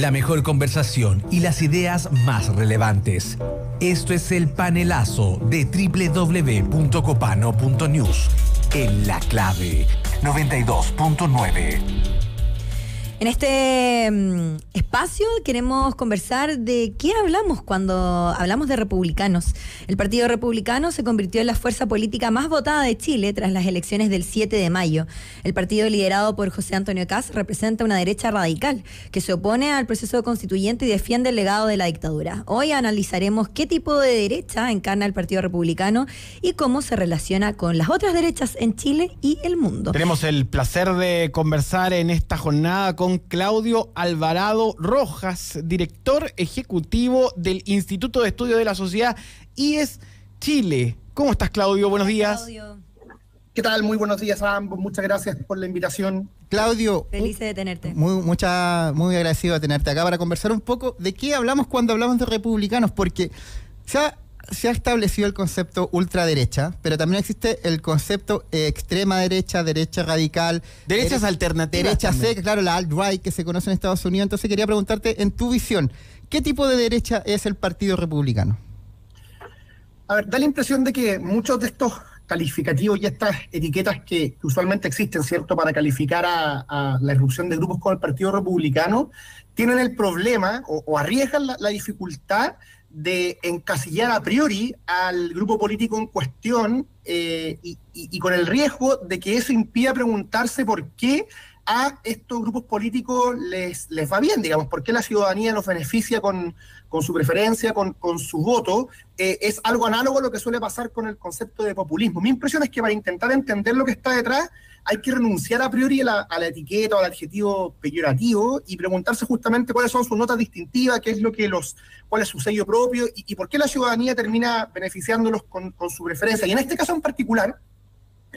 La mejor conversación y las ideas más relevantes. Esto es el panelazo de www.copano.news. En la clave 92.9. En este mm, espacio queremos conversar de qué hablamos cuando hablamos de republicanos. El Partido Republicano se convirtió en la fuerza política más votada de Chile tras las elecciones del 7 de mayo. El partido liderado por José Antonio Caz representa una derecha radical que se opone al proceso constituyente y defiende el legado de la dictadura. Hoy analizaremos qué tipo de derecha encarna el Partido Republicano y cómo se relaciona con las otras derechas en Chile y el mundo. Tenemos el placer de conversar en esta jornada con Claudio Alvarado Rojas, director ejecutivo del Instituto de Estudio de la Sociedad IES Chile. ¿Cómo estás, Claudio? Buenos días. ¿Qué tal? Muy buenos días a ambos. Muchas gracias por la invitación. Claudio. Feliz de tenerte. Muy, mucha, muy agradecido de tenerte acá para conversar un poco de qué hablamos cuando hablamos de republicanos, porque se ha se ha establecido el concepto ultraderecha, pero también existe el concepto eh, extrema derecha, derecha radical. Derechas alternativas. Derecha seca, claro, la alt-right que se conoce en Estados Unidos. Entonces quería preguntarte, en tu visión, ¿qué tipo de derecha es el Partido Republicano? A ver, da la impresión de que muchos de estos calificativos y estas etiquetas que, usualmente existen, ¿cierto?, para calificar a, la irrupción de grupos como el Partido Republicano, tienen el problema o, arriesgan la dificultad de encasillar a priori al grupo político en cuestión eh, y, con el riesgo de que eso impida preguntarse por qué a estos grupos políticos les, les va bien, digamos, por qué la ciudadanía los beneficia con, su preferencia, con, su voto, eh, es algo análogo a lo que suele pasar con el concepto de populismo. Mi impresión es que para intentar entender lo que está detrás, hay que renunciar a priori a la, etiqueta o al adjetivo peyorativo y preguntarse justamente cuáles son sus notas distintivas, qué es lo que los, cuál es su sello propio y, por qué la ciudadanía termina beneficiándolos con, su preferencia. Y en este caso en particular,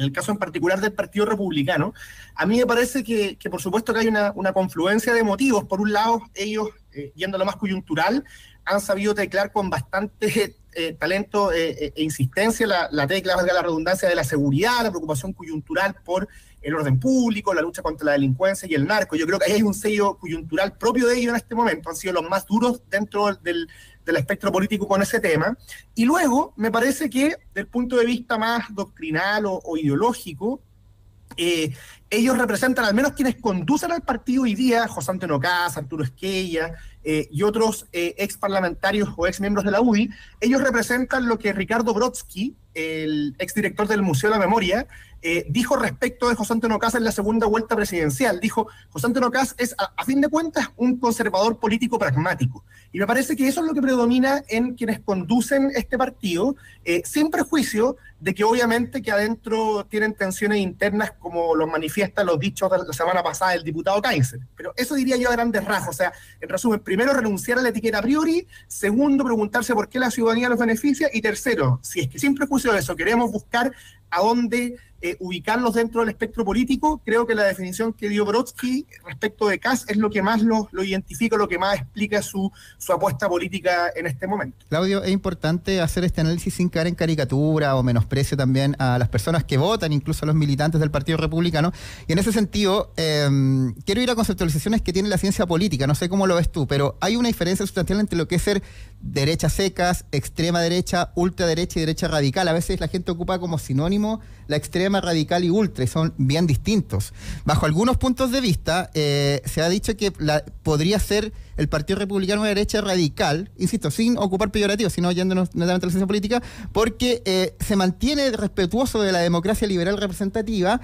en el caso en particular del Partido Republicano, a mí me parece que, por supuesto que hay una, confluencia de motivos. Por un lado, ellos, eh, yendo a lo más coyuntural, han sabido teclar con bastante eh, talento eh, e insistencia la, la tecla, valga la redundancia, de la seguridad, la preocupación coyuntural por el orden público, la lucha contra la delincuencia y el narco. Yo creo que ahí hay un sello coyuntural propio de ellos en este momento. Han sido los más duros dentro del, espectro político con ese tema. Y luego, me parece que, desde el punto de vista más doctrinal o, ideológico, eh, ellos representan al menos quienes conducen al partido hoy día, José Antonio Cas, Arturo Esquella eh, y otros eh, ex parlamentarios o ex miembros de la UDI, ellos representan lo que Ricardo Brodsky, el exdirector del Museo de la Memoria, eh, dijo respecto de José Antonio Cas en la segunda vuelta presidencial. Dijo, José Antonio Cas es, a, fin de cuentas, un conservador político pragmático. Y me parece que eso es lo que predomina en quienes conducen este partido, eh, sin prejuicio de que obviamente que adentro tienen tensiones internas como los manifiestan los dichos de la semana pasada del diputado Kaiser. Pero eso diría yo a grandes rasgos. O sea, en resumen, primero renunciar a la etiqueta a priori, segundo preguntarse por qué la ciudadanía los beneficia y tercero, si es que sin prejuicio de eso queremos buscar a dónde eh, ubicarlos dentro del espectro político, creo que la definición que dio Brodsky respecto de Kass es lo que más lo, lo identifica, lo que más explica su, su apuesta política en este momento. Claudio, es importante hacer este análisis sin caer en caricatura o menosprecio también a las personas que votan, incluso a los militantes del Partido Republicano. Y en ese sentido, em, quiero ir a conceptualizaciones que tiene la ciencia política, no sé cómo lo ves tú, pero hay una diferencia sustancial entre lo que es ser derecha secas, extrema derecha, ultraderecha y derecha radical. A veces la gente ocupa como sinónimo la extrema radical y ultra y son bien distintos. Bajo algunos puntos de vista, eh, se ha dicho que podría ser el Partido Republicano de derecha radical, insisto, sin ocupar peyorativo, sino yéndonos netamente a la ciencia política, porque eh, se mantiene respetuoso de la democracia liberal representativa,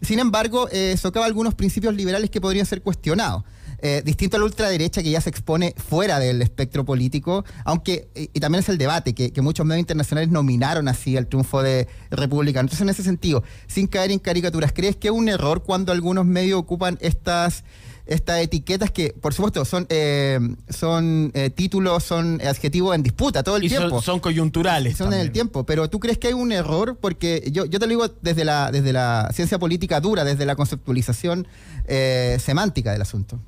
sin embargo, eh, socava algunos principios liberales que podrían ser cuestionados. Eh, distinto a la ultraderecha que ya se expone fuera del espectro político, aunque, y, también es el debate, que, muchos medios internacionales nominaron así el triunfo de República. Entonces, en ese sentido, sin caer en caricaturas, ¿crees que es un error cuando algunos medios ocupan estas estas etiquetas que, por supuesto, son eh, son eh, títulos, son adjetivos en disputa todo el tiempo. Son, son coyunturales. Son en el tiempo. Pero ¿tú crees que hay un error? Porque yo, yo te lo digo desde la, desde la ciencia política dura, desde la conceptualización semántica del asunto.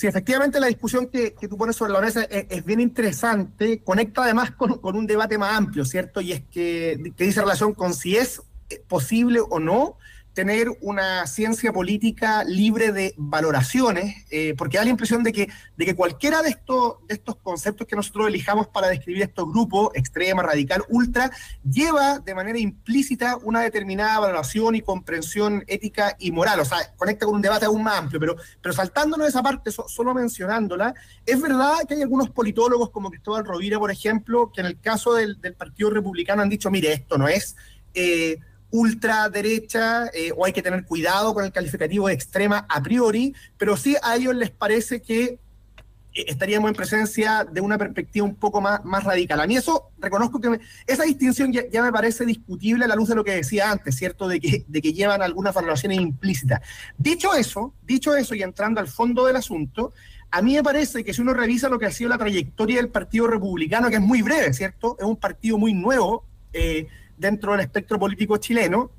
Sí, efectivamente la discusión que, tú pones sobre la mesa es, bien interesante, conecta además con, un debate más amplio, ¿cierto? Y es que, que dice relación con si es posible o no tener una ciencia política libre de valoraciones, eh, porque da la impresión de que, de que cualquiera de estos, de estos conceptos que nosotros elijamos para describir estos grupos, extrema, radical, ultra, lleva de manera implícita una determinada valoración y comprensión ética y moral, o sea, conecta con un debate aún más amplio, pero, pero saltándonos esa parte, solo mencionándola, es verdad que hay algunos politólogos como Cristóbal Rovira, por ejemplo, que en el caso del, del Partido Republicano han dicho, mire, esto no es... Eh, ultraderecha eh, o hay que tener cuidado con el calificativo de extrema a priori, pero sí a ellos les parece que eh, estaríamos en presencia de una perspectiva un poco más, más radical. A mí eso, reconozco que esa distinción ya, me parece discutible a la luz de lo que decía antes, ¿cierto? De que, de que llevan algunas valoraciones implícitas. Dicho eso, dicho eso y entrando al fondo del asunto, a mí me parece que si uno revisa lo que ha sido la trayectoria del Partido Republicano, que es muy breve, ¿cierto? Es un partido muy nuevo, eh, dentro del espectro político chileno,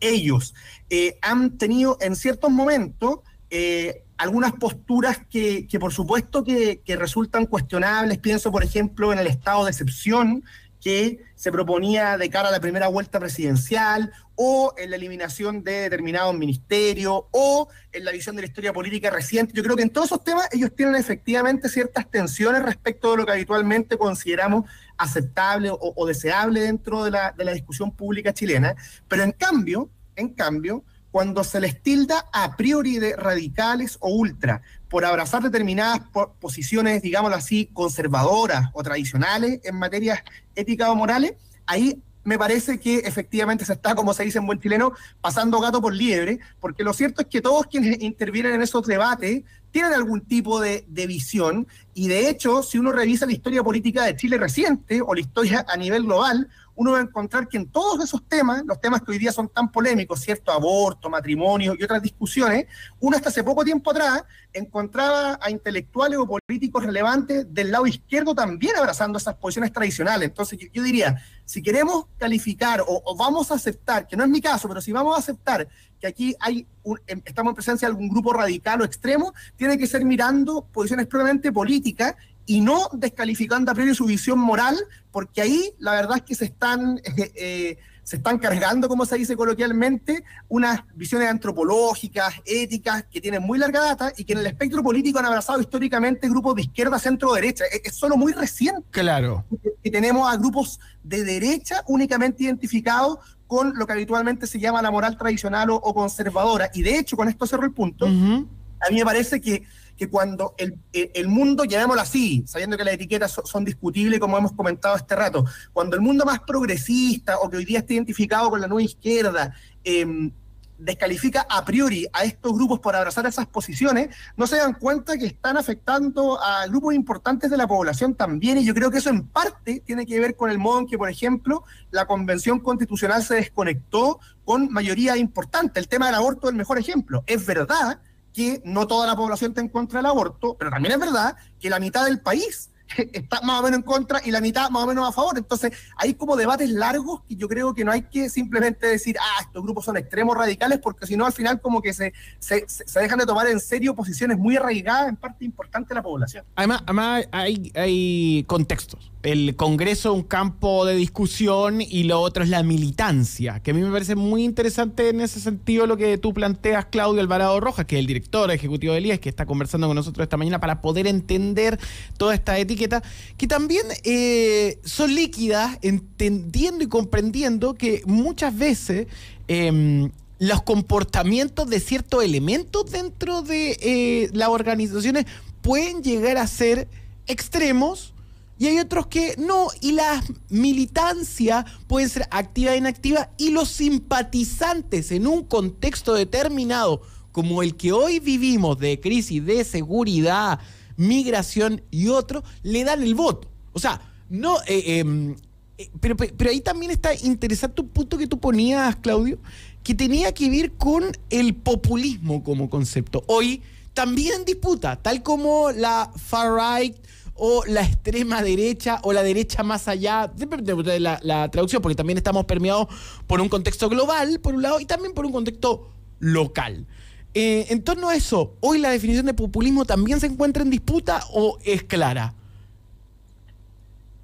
ellos eh, han tenido en ciertos momentos eh, algunas posturas que, por supuesto que, que, resultan cuestionables. Pienso, por ejemplo, en el estado de excepción que se proponía de cara a la primera vuelta presidencial, o en la eliminación de determinados ministerios, o en la visión de la historia política reciente. Yo creo que en todos esos temas ellos tienen efectivamente ciertas tensiones respecto de lo que habitualmente consideramos aceptable o, deseable dentro de la, de la discusión pública chilena, pero en cambio, en cambio, cuando se les tilda a priori de radicales o ultra por abrazar determinadas posiciones, digámoslo así, conservadoras o tradicionales en materias éticas o morales, ahí me parece que efectivamente se está, como se dice en buen chileno, pasando gato por liebre, porque lo cierto es que todos quienes intervienen en esos debates tienen algún tipo de, de, visión, y de hecho, si uno revisa la historia política de Chile reciente o la historia a nivel global, uno va a encontrar que en todos esos temas, los temas que hoy día son tan polémicos, ¿cierto? Aborto, matrimonio y otras discusiones, uno hasta hace poco tiempo atrás encontraba a intelectuales o políticos relevantes del lado izquierdo también abrazando esas posiciones tradicionales. Entonces, yo, diría, si queremos calificar o, vamos a aceptar, que no es mi caso, pero si vamos a aceptar que aquí hay em, estamos en presencia de algún grupo radical o extremo, tiene que ser mirando posiciones puramente políticas y no descalificando a priori su visión moral, porque ahí la verdad es que se están, eh, eh, se están cargando, como se dice coloquialmente, unas visiones antropológicas, éticas, que tienen muy larga data y que en el espectro político han abrazado históricamente grupos de izquierda, centro, derecha. Es, solo muy reciente claro. que, tenemos a grupos de derecha únicamente identificados con lo que habitualmente se llama la moral tradicional o, conservadora. Y de hecho, con esto cerro el punto, a mí me parece que que cuando el, el, mundo, llamémoslo así, sabiendo que las etiquetas son, discutibles, como hemos comentado este rato, cuando el mundo más progresista o que hoy día está identificado con la nueva izquierda, em, descalifica a priori a estos grupos por abrazar esas posiciones, no se dan cuenta que están afectando a grupos importantes de la población también, y yo creo que eso en parte tiene que ver con el modo en que, por ejemplo, la Convención Constitucional se desconectó con mayoría importante. El tema del aborto es el mejor ejemplo. Es verdad que no toda la población está en contra del aborto, pero también es verdad que la mitad del país está más o menos en contra y la mitad más o menos a favor. Entonces, hay como debates largos que yo creo que no hay que simplemente decir, ah, estos grupos son extremos radicales, porque si no, al final como que se, se, se, dejan de tomar en serio posiciones muy arraigadas en parte importante de la población. Además, además hay, hay contextos. El Congreso es un campo de discusión y lo otro es la militancia, que a mí me parece muy interesante en ese sentido lo que tú planteas, Claudio Alvarado Rojas, que es el director ejecutivo del IES, que está conversando con nosotros esta mañana para poder entender toda esta ética que también eh, son líquidas, entendiendo y comprendiendo que muchas veces em, los comportamientos de ciertos elementos dentro de eh, las organizaciones pueden llegar a ser extremos y hay otros que no, y la militancia puede ser activa e inactiva, y los simpatizantes en un contexto determinado, como el que hoy vivimos de crisis de seguridad, migración y otro, le dan el voto. O sea, no... Eh, em, eh, pero, pero ahí también está interesante un punto que tú ponías, Claudio, que tenía que ver con el populismo como concepto. Hoy también disputa, tal como la far-right o la extrema derecha o la derecha más allá, depende de la, la, traducción, porque también estamos permeados por un contexto global, por un lado, y también por un contexto local. Eh, en torno a eso, ¿hoy la definición de populismo también se encuentra en disputa o es clara?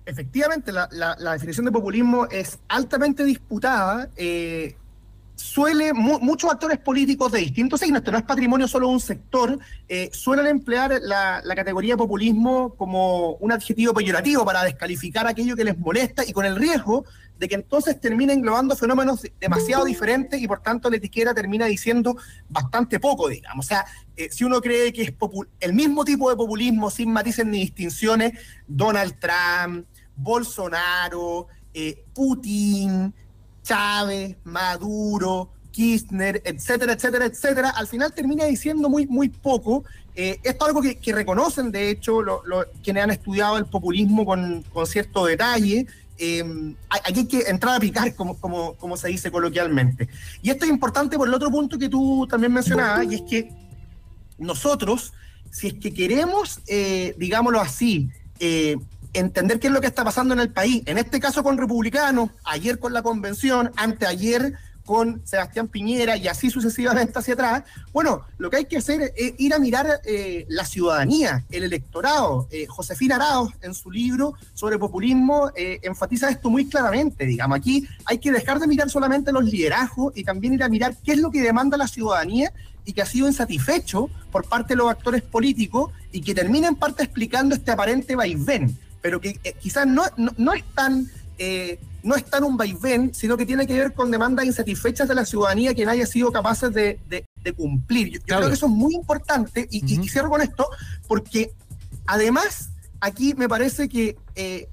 Efectivamente, la, definición de populismo es altamente disputada. Eh, suele, muchos actores políticos de distintos signos, esto no es patrimonio solo de un sector, eh, suelen emplear la, categoría populismo como un adjetivo peyorativo para descalificar aquello que les molesta y con el riesgo de que entonces terminen englobando fenómenos demasiado diferentes y por tanto la etiqueta termina diciendo bastante poco, digamos. O sea, eh, si uno cree que es el mismo tipo de populismo sin matices ni distinciones, Donald Trump, Bolsonaro, eh, Putin, Chávez, Maduro, Kirchner, etcétera, etcétera, etcétera, al final termina diciendo muy, muy poco. Eh, esto es algo que, reconocen, de hecho, quienes han estudiado el populismo con, cierto detalle. Eh, aquí hay que entrar a picar, como, se dice coloquialmente. Y esto es importante por el otro punto que tú también mencionabas, y es que nosotros, si es que queremos, eh, digámoslo así, entender qué es lo que está pasando en el país. En este caso con republicanos, ayer con la convención, anteayer con Sebastián Piñera y así sucesivamente hacia atrás. Bueno, lo que hay que hacer es ir a mirar eh, la ciudadanía, el electorado. Eh, Josefina Arauz, en su libro sobre populismo, eh, enfatiza esto muy claramente. Digamos, aquí hay que dejar de mirar solamente los liderazgos y también ir a mirar qué es lo que demanda la ciudadanía y que ha sido insatisfecho por parte de los actores políticos y que termina en parte explicando este aparente vaivén pero que eh, quizás no, no, es tan... Eh, no es tan un vaivén, sino que tiene que ver con demandas insatisfechas de la ciudadanía que nadie ha sido capaz de, cumplir. Yo, creo que eso es muy importante y, cierro con esto porque además aquí me parece que, eh,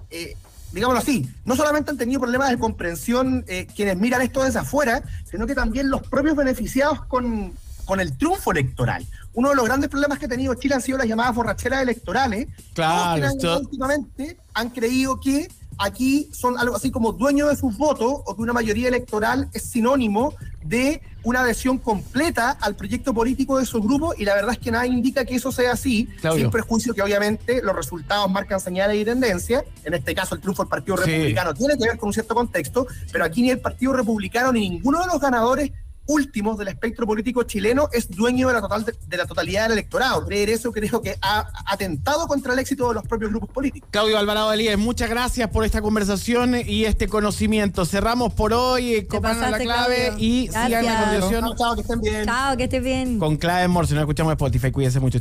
digámoslo así, no solamente han tenido problemas de comprensión quienes miran esto desde afuera, sino que también los propios beneficiados con, con el triunfo electoral. Uno de los grandes problemas que ha tenido Chile han sido las llamadas borracheras electorales. Claro, esto... últimamente han creído que aquí son algo así como dueños de sus votos o que una mayoría electoral es sinónimo de una adhesión completa al proyecto político de su grupo y la verdad es que nada indica que eso sea así, sin prejuicio que obviamente los resultados marcan señales y tendencias, en este caso el triunfo del Partido Republicano tiene que ver con un cierto contexto, pero aquí ni el Partido Republicano ni ninguno de los ganadores últimos del espectro político chileno es dueño de la, total, de, la totalidad del electorado. Creer eso creo que ha atentado contra el éxito de los propios grupos políticos. Claudio Alvarado Elías, muchas gracias por esta conversación y este conocimiento. Cerramos por hoy, copan la clave y sigan la conversación. Chao, que estén bien. Chao, que estén bien. Con clave Morse, nos escuchamos en Spotify. Cuídense mucho.